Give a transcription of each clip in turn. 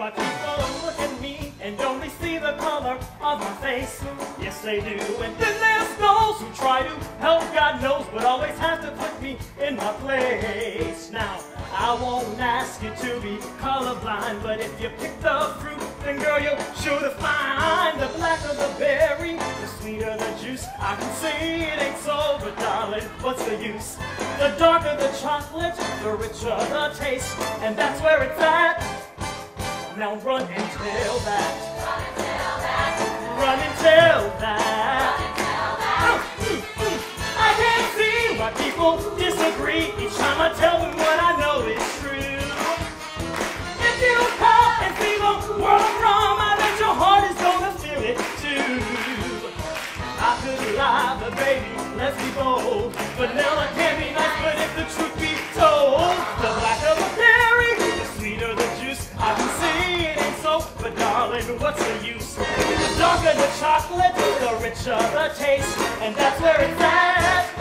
But people look at me and only see the color of my face. Yes, they do. And then there's those who try to help, God knows, but always have to put me in my place. Now, I won't ask you to be colorblind, but if you pick the fruit, then girl, you're sure to find the blacker the berry, the sweeter the juice. I can see it ain't so, but darling, what's the use? The darker the chocolate, the richer the taste, and that's where it's at. Now run and tell that. Run and tell that. Oh, mm, mm. I can't see why people disagree each time I tell them what I know is true. If you call and see the world wrong, I bet your heart is gonna feel it too. I could lie, but baby, let's be bold. But can what's the use? The darker the chocolate, the richer the taste, and that's where it's at.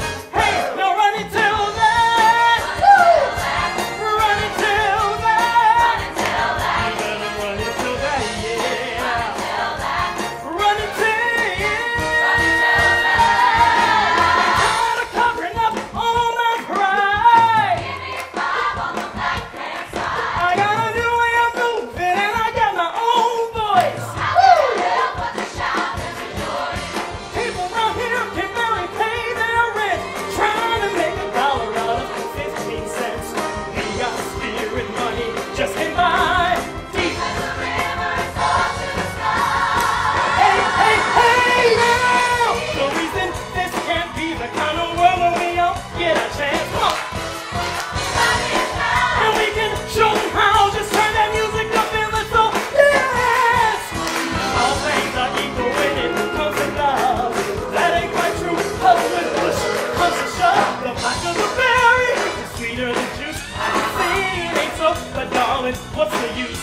What's the use?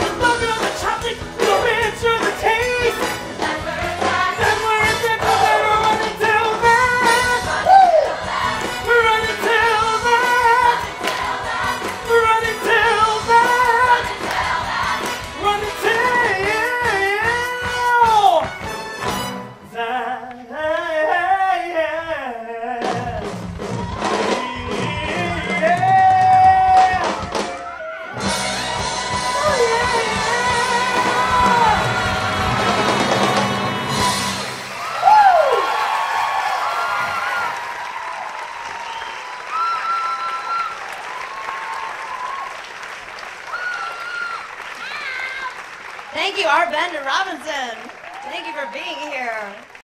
The longer the chocolate, the richer the Thank you, Arbender Robinson. Thank you for being here.